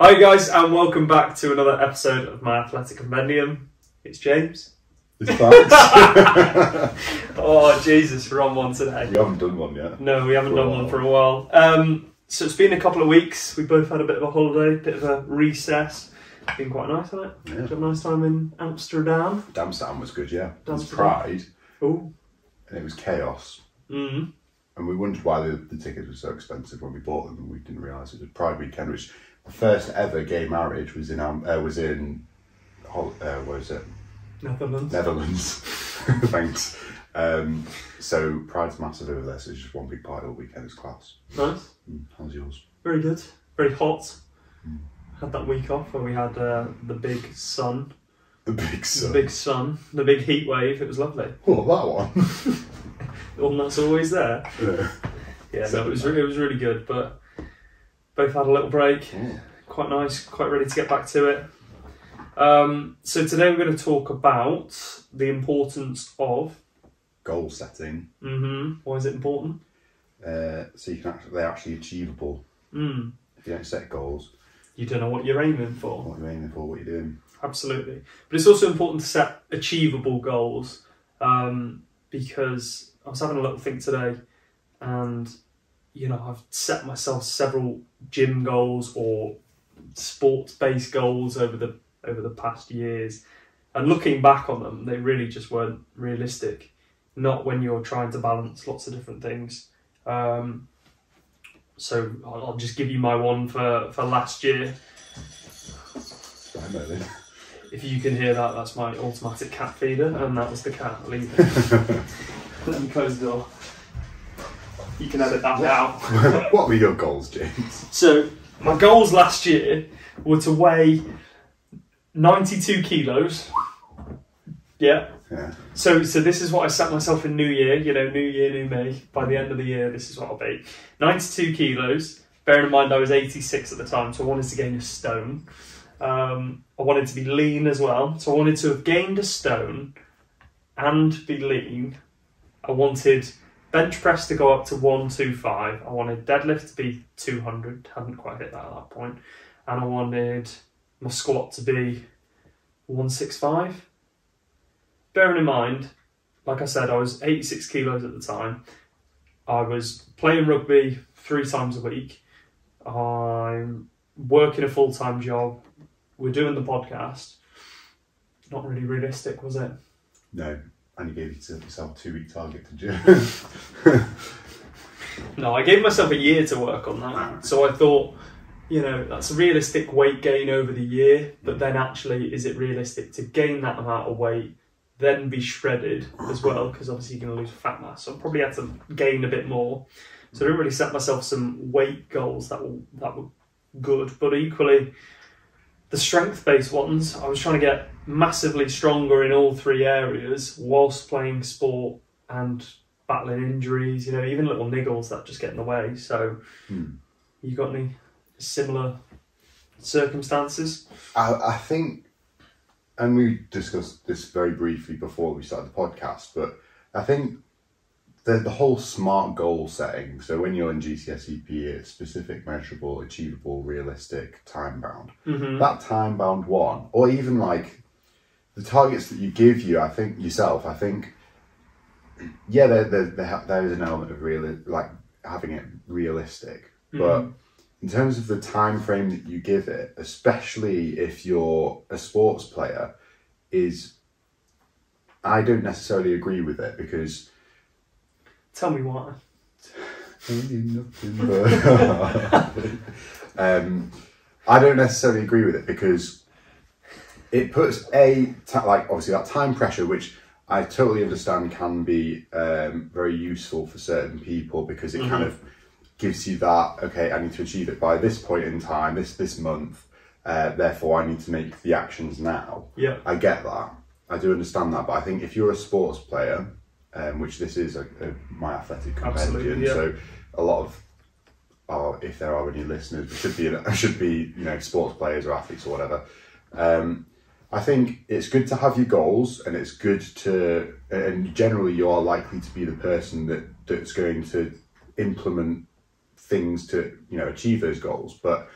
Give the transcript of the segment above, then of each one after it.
Hi guys, and welcome back to another episode of my Athletic Compendium. It's James. It's. Oh Jesus, we're on one today. we haven't done one yet. No, we haven't For done one for a while. Um, so it's been a couple of weeks. We both had a bit of a holiday, bit of a recess. It's been quite nice, hasn't it? Yeah. Had a nice time in Amsterdam. Amsterdam was good, yeah. It was Pride, Oh, and it was chaos. mm. And we wondered why the, the tickets were so expensive when we bought them, and we didn't realise it was Pride weekend, which first ever gay marriage was in uh, was in Hol- uh, is it? Netherlands. Netherlands. Thanks. Um, so Pride's massive over there, so it's just one big party all weekend. It's class. Nice. Mm, How's yours? Very good. Very hot. Mm. Had that week off where we had uh, the big sun, The big sun. the big sun, the big heat wave. It was lovely. Oh, that one. The one that's always there. yeah. Yeah, no, it was it was really good. But both had a little break. Oh. Quite nice. Quite ready to get back to it. Um, so today we're going to talk about the importance of. Goal setting, hmm why is it important? uh, so you can actually they're actually achievable. Mm, If you don't set goals, you don't know what you're aiming for. what you're aiming for, what you're doing. Absolutely. But it's also important to set achievable goals um, because I was having a little think today and, you know, I've set myself several gym goals or sports based goals over the over the past years. And looking back on them, they really just weren't realistic. Not when you're trying to balance lots of different things. Um, so I'll I'll just give you my one for, for last year. If you can hear that, that's my automatic cat feeder, and that was the cat leaving. Let me close the door. You can edit that out. what were your goals, James? So, my goals last year were to weigh 92 kilos. Yeah. Yeah. So, so this is what I set myself in New Year. You know, New Year, New Me. By the end of the year, this is what I'll be. 92 kilos. Bearing in mind I was 86 at the time, so I wanted to gain a stone. Um, I wanted to be lean as well. So I wanted to have gained a stone and be lean. I wanted bench press to go up to 125. I wanted deadlift to be 200. Hadn't quite hit that at that point. And I wanted my squat to be 165. Bearing in mind, like I said, I was 86 kilos at the time. I was playing rugby three times a week. I'm working a full time job. We're doing the podcast. Not really realistic, was it? No. And you gave yourself a two week target to gym. No, I gave myself a year to work on that. So I thought, you know, that's a realistic weight gain over the year, but mm. then actually, is it realistic to gain that amount of weight, then be shredded as well? Because obviously, you're going to lose fat mass. So I probably had to gain a bit more. So I didn't really set myself some weight goals that were, that were good, but equally, the strength based ones, I was trying to get massively stronger in all three areas whilst playing sport and battling injuries, you know, even little niggles that just get in the way. So, Hmm. you got any similar circumstances? I, I think, and we discussed this very briefly before we started the podcast, but I think the, the whole smart goal setting, so when you're in GCSE PE, it's specific, measurable, achievable, realistic, time bound. Mm-hmm. that time bound one, or even like the targets that you give you, I think yourself, I think, yeah, there, there, there, there is an element of real, like having it realistic, but in terms of the time frame that you give it, especially if you're a sports player, is I don't necessarily agree with it because Tell me why. um, I don't necessarily agree with it because it puts a like obviously that time pressure, which I totally understand can be um, very useful for certain people because it kind of gives you that okay, I need to achieve it by this point in time, this this month. Uh, therefore, I need to make the actions now. Yeah. I get that. I do understand that, but I think if you're a sports player, um, which this is a, a, my athletic compendium, yeah. so a lot of, or if there are any listeners, it should be should be you know sports players or athletes or whatever. Um, I think it's good to have your goals, and it's good to, and generally you are likely to be the person that that's going to implement things to you know achieve those goals. But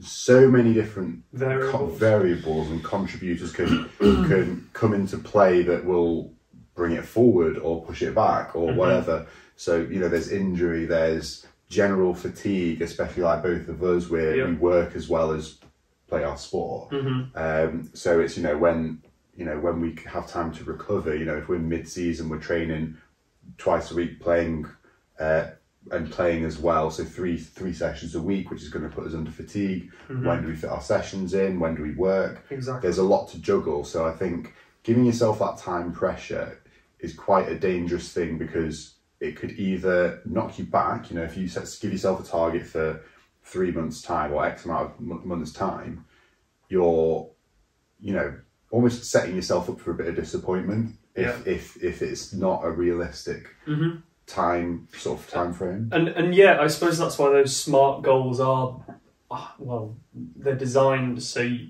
so many different co- Variables. variables and contributors can can come into play that will bring it forward or push it back or mm-hmm. whatever. So you know, there's injury, there's general fatigue, especially like both of us, where Yeah. we work as well as play our sport. Mhm. Um, so it's you know when you know when we have time to recover. You know, if we're mid-season, we're training twice a week, playing. Uh, and playing as well, so three three sessions a week, which is going to put us under fatigue. When do we fit our sessions in? When do we work? Exactly. There's a lot to juggle. So I think giving yourself that time pressure is quite a dangerous thing because it could either knock you back. You know, if you set, give yourself a target for three months' time or X amount of mon- months' time, you're, you know, almost setting yourself up for a bit of disappointment if Yeah. if if it's not a realistic Mhm. time sort of time frame. And and yeah, I suppose that's why those smart goals are, ah, well, they're designed so you,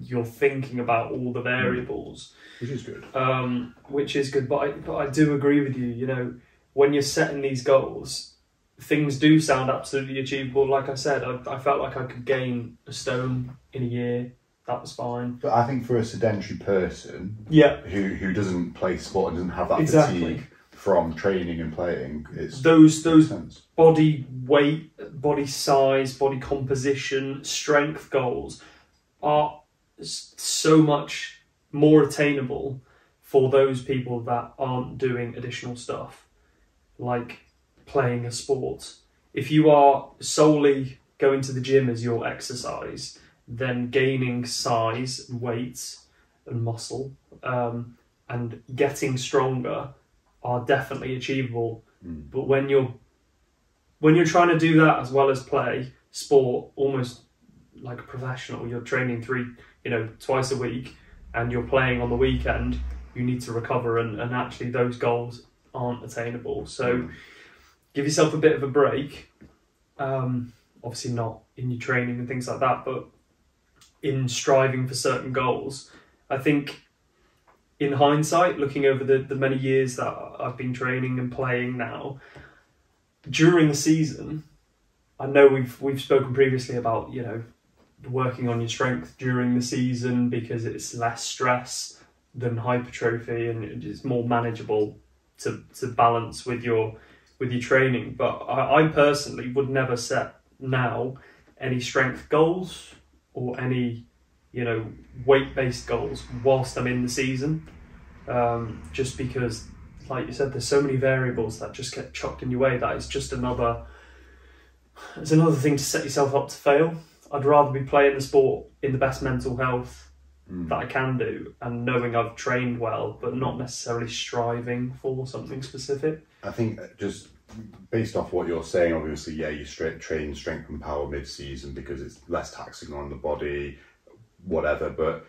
you're thinking about all the variables, Which is good. um, which is good. But I, but I do agree with you. You know, when you're setting these goals, things do sound absolutely achievable. Like I said, I, I felt like I could gain a stone in a year. That was fine. But I think for a sedentary person, Yeah, who who doesn't play sport and doesn't have that Exactly. fatigue from training and playing, it's those those sense. body weight, body size, body composition, strength goals are so much more attainable for those people that aren't doing additional stuff like playing a sport. If you are solely going to the gym as your exercise, then gaining size, weight, and muscle, um, and getting stronger are definitely achievable. Mm. But when you're when you're trying to do that as well as play sport, almost like a professional, you're training three, you know, twice a week, and you're playing on the weekend. You need to recover, and, and actually those goals aren't attainable. So give yourself a bit of a break. Um, obviously not in your training and things like that, but in striving for certain goals. I think in hindsight, looking over the, the many years that I've been training and playing now, during the season, I know we've we've spoken previously about, you know, working on your strength during the season because it's less stress than hypertrophy and it's more manageable to, to balance with your with your training. But I, I personally would never set now any strength goals or any you know weight based goals whilst I'm in the season. Um, just because, like you said, there's so many variables that just get chucked in your way. That is just another. It's another thing to set yourself up to fail. I'd rather be playing the sport in the best mental health Mm. that I can do and knowing I've trained well, but not necessarily striving for something specific. I think just based off what you're saying, obviously, yeah, you straight train strength and power mid-season because it's less taxing on the body, whatever. But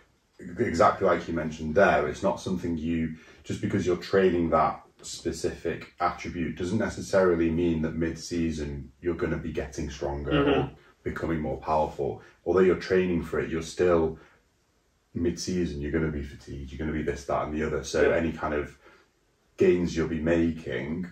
exactly like you mentioned there, it's not something you just because you're training that specific attribute doesn't necessarily mean that mid-season you're going to be getting stronger or Mhm. becoming more powerful. Although you're training for it, you're still mid-season. You're going to be fatigued. You're going to be this, that, and the other. So Yeah. any kind of gains you'll be making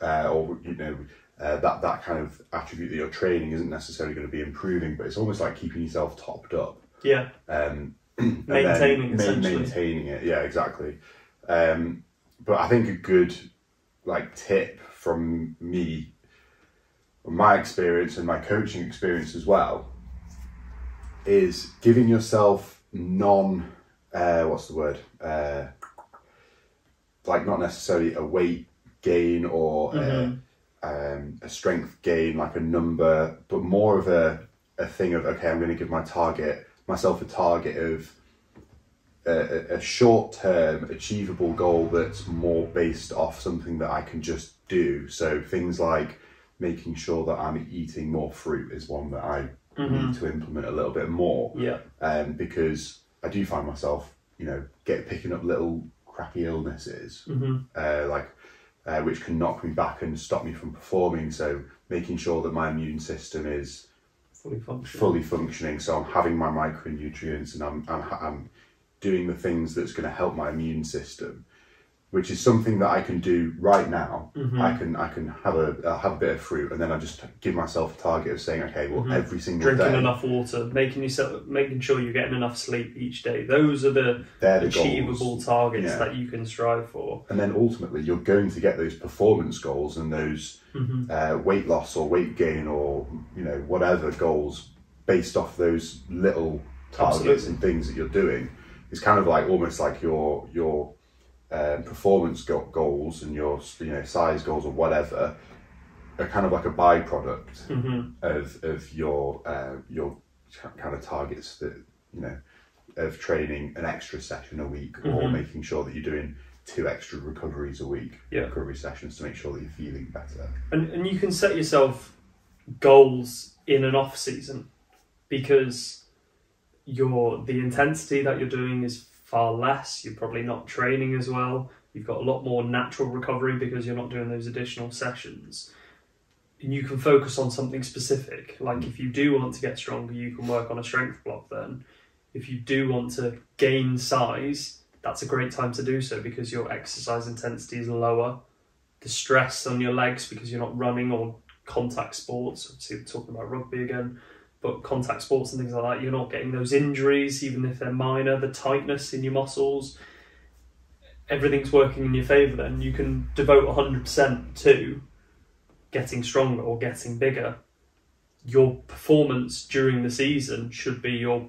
uh, or you know uh, that that kind of attribute that you're training isn't necessarily going to be improving, but it's almost like keeping yourself topped up, Yeah, um, and then Maintaining, ma- maintaining it. Yeah, exactly. Um, but I think a good like tip from me, my experience and my coaching experience as well, is giving yourself non uh, what's the word uh, like not necessarily a weight gain or Mhm. a, um, a strength gain like a number but more of a, a thing of okay i'm going to give my target myself a target of a- a short term achievable goal that's more based off something that i can just do so things like making sure that i'm eating more fruit is one that i need to implement a little bit more yeah, um, because I do find myself, you know, get picking up little crappy illnesses, hmm uh, like uh, which can knock me back and stop me from performing. So making sure that my immune system is fully functional. fully functioning, so I'm having my micronutrients and I'm I'm, I'm doing the things that's going to help my immune system. Which is something that I can do right now. Mhm. I can I can have a uh, have a bit of fruit, and then I just give myself a target of saying, okay, well, Mhm. every single Drinking day, enough water, making yourself, making sure you're getting enough sleep each day. Those are the the achievable goals. targets Yeah. that you can strive for. And then ultimately, you're going to get those performance goals and those hmm uh, weight loss or weight gain or you know whatever goals based off those little targets Absolutely. and things that you're doing. It's kind of like almost like your your um, performance go- goals and your you know size goals or whatever are kind of like a byproduct hmm of of your uh, your kind of targets that you know of training an extra session a week or Mhm. making sure that you're doing two extra recoveries a week Yeah. recovery sessions to make sure that you're feeling better And and you can set yourself goals in an off season because your the intensity that you're doing is far less. You're probably not training as well. You've got a lot more natural recovery because you're not doing those additional sessions. And you can focus on something specific. Like if you do want to get stronger, you can work on a strength block then. If you do want to gain size, that's a great time to do so because your exercise intensity is lower. The stress on your legs because you're not running or contact sports. Obviously, we're talking about rugby again, but contact sports and things like that, you're not getting those injuries, even if they're minor. The tightness in your muscles, everything's working in your favour. Then you can devote 100% to getting stronger or getting bigger. Your performance during the season should be your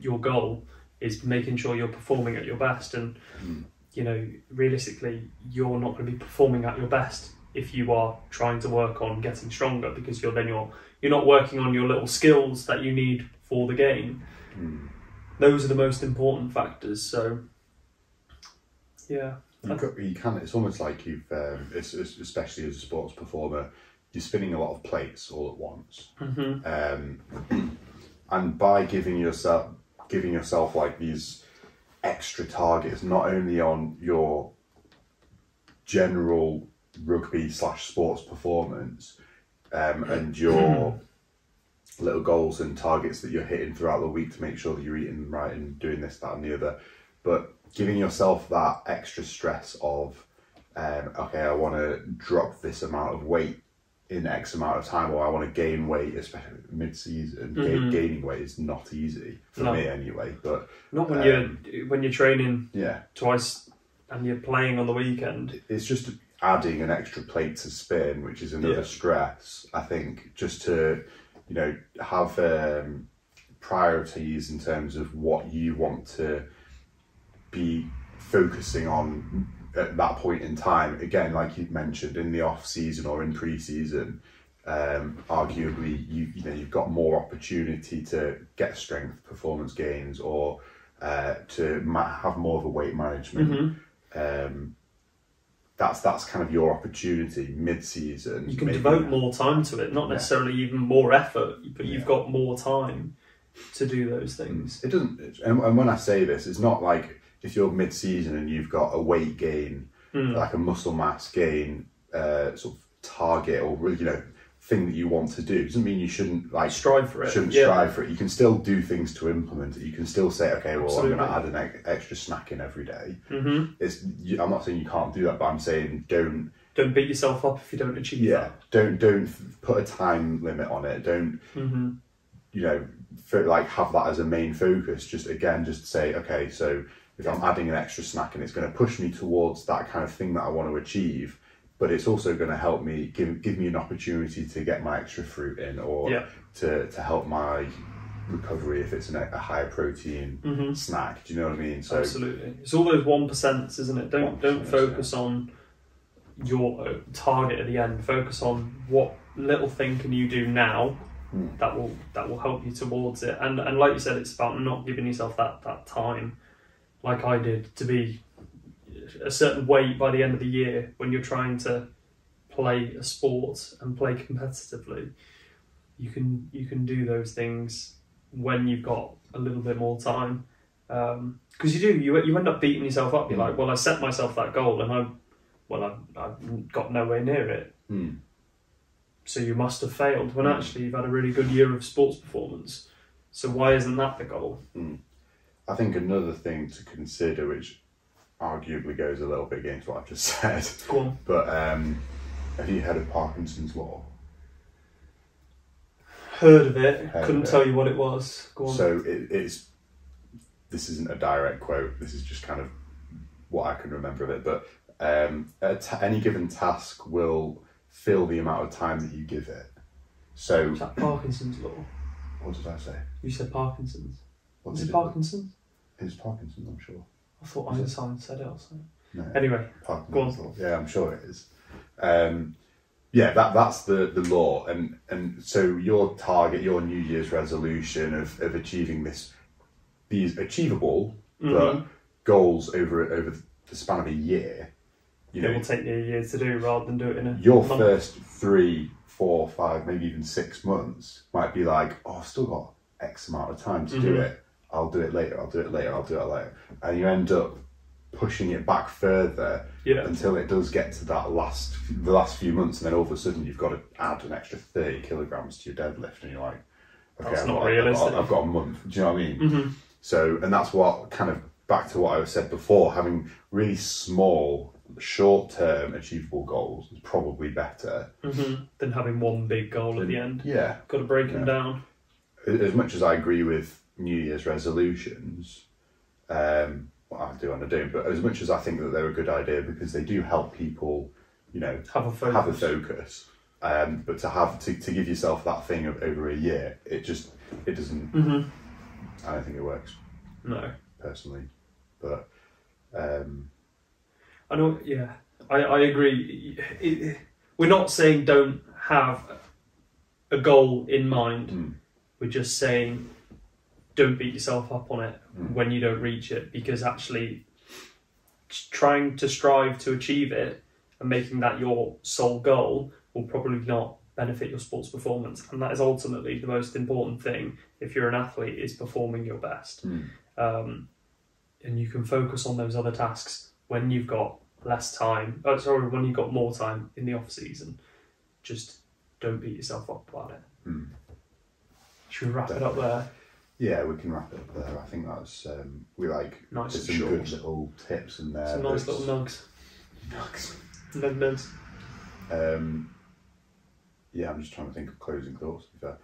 your goal is making sure you're performing at your best and Mm. you know realistically you're not going to be performing at your best if you are trying to work on getting stronger because you're then you're you're not working on your little skills that you need for the game Mm. those are the most important factors so yeah You, co- you can. It's almost like you've, um, it's, it's, especially as a sports performer, you're spinning a lot of plates all at once, hmm um, and by giving yourself giving yourself like these extra targets, not only on your general rugby slash sports performance, um, and your little goals and targets that you're hitting throughout the week to make sure that you're eating right and doing this, that, and the other, but giving yourself that extra stress of, um, okay, I want to drop this amount of weight in X amount of time, or I want to gain weight, especially mid-season. Ga- Mhm. gaining weight is not easy for No. me anyway. But not when Um, you're when you're training yeah, twice and you're playing on the weekend it's just adding an extra plate to spin, which is another Yeah. stress. I think just to you know have um, priorities in terms of what you want to be focusing on at that point in time. Again, like you mentioned, in the off season or in pre-season, um, arguably you you know you've got more opportunity to get strength performance gains or uh, to ma- have more of a weight management um, that's that's kind of your opportunity mid-season. you can devote more time to it not Yeah. necessarily even more effort but you've Yeah. got more time to do those things It doesn't, and, and when I say this, it's not like if you're mid-season and you've got a weight gain, Mm. like a muscle mass gain, uh, sort of target or you know thing that you want to do. Doesn't mean you shouldn't like strive for it shouldn't yeah. strive for it. You can still do things to implement it. You can still say, okay, well, I'm going to add an ex- extra snack in every day. hmm It's, you- I'm not saying you can't do that, but I'm saying don't don't beat yourself up if you don't achieve yeah don't don't put a time limit on it don't that hmm you know for, like have that as a main focus just again just say okay so if i'm adding an extra snack and it's going to push me towards that kind of thing that i want to achieve but it's also going to help me give give me an opportunity to get my extra fruit in or Yeah. to to help my recovery if it's an, a higher protein hmm snack do you know what i mean so Absolutely, it's all those one percents, isn't it? Don't don't 1%, focus on your uh, target at the end. Focus on what little thing can you do now Hmm. that will that will help you towards it. And and like you said, it's about not giving yourself that that time, like I did, to be a certain weight by the end of the year when you're trying to play a sport and play competitively. You can you can do those things when you've got a little bit more time because you do you you end up beating yourself up. You're Mm. like, well, I set myself that goal and I, well, I I got nowhere near it. Hmm. So you must have failed when Mm. actually you've had a really good year of sports performance. So why isn't that the goal? I think another thing to consider, which arguably goes a little bit against what I've just said. Go on. But um, have you heard of Parkinson's law? Heard of it. Heard Couldn't of it. tell you what it was. Go on. So it, it's this isn't a direct quote. This is just kind of what I can remember of it. But um, a any given task will fill the amount of time that you give it. So Is that Parkinson's law? what did I say? You said Parkinson's. What did it Parkinson's? It's Parkinson's, I'm sure. I thought? Einstein said it or something. No. Anyway, Go law. Yeah, I'm sure it is. Um, yeah, that that's the, the law, and and so your target, your New Year's resolution of, of achieving this, these achievable but Mhm. goals over over the span of a year. You it know, will take you a year to do rather than do it in a your month. first three, four, five, maybe even six months might be like, oh, I've still got X amount of time to do Mhm. it. I'll do it later. I'll do it later. I'll do it later, and you end up pushing it back further Yeah. until it does get to that last the last few months, and then all of a sudden you've got to add an extra thirty kilograms to your deadlift, and you're like, okay, That's I've, not realistic. I've got a month. Do you know what I mean? Mhm. So, and that's what kind of back to what I said before, having really small, short term achievable goals is probably better. hmm Than having one big goal at the end. Yeah. Got to break them down. As much as I agree with New Year's resolutions, um, well, I do and I don't, but as much as I think that they're a good idea because they do help people, you know, Have a focus. have a focus. Um, but to have to, to give yourself that thing of over a year, it just it doesn't. hmm I don't think it works No. personally, but um, I know. Yeah, I, I agree. It- it- we're not saying don't have a goal in mind. Mm. We're just saying don't beat yourself up on it Mm. when you don't reach it because actually trying to strive to achieve it and making that your sole goal will probably not benefit your sports performance and that is ultimately the most important thing if you're an athlete is performing your best Mm. um, and you can focus on those other tasks when you've got less time oh, sorry when you've got more time in the off season just don't beat yourself up about it Mm. should we wrap it up there yeah, we can wrap it up there. I think that's um, we like Nice some good little tips in there. some nice little nugs nugs. nug nugs Um, yeah, I'm just trying to think of closing thoughts. To be fair,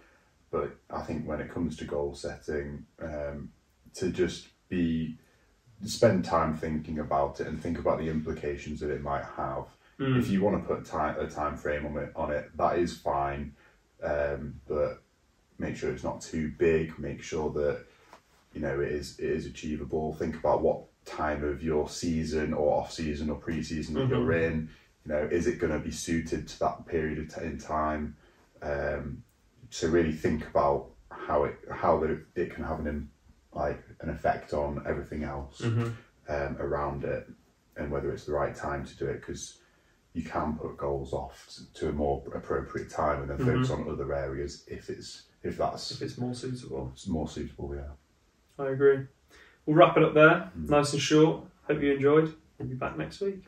but I think when it comes to goal setting, um, to just be spend time thinking about it and think about the implications that it might have. Mm. If you want to put time a time frame on it, on it, that is fine. Um, but make sure it's not too big. Make sure that you know it is it is achievable. Think about what time of your season or off season or pre season that you're in. You know, is it going to be suited to that period of t- in time? Um, so really think about how it how the, it can have an like an effect on everything else Mhm. um, around it, and whether it's the right time to do it because you can put goals off to, to a more appropriate time and then focus on other areas if it's if that's if it's more suitable It's more suitable. Yeah. I agree we'll wrap it up there Mm. nice and short hope you enjoyed we'll be back next week